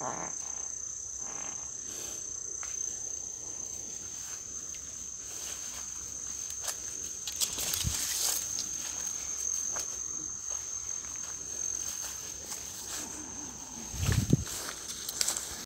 Bye.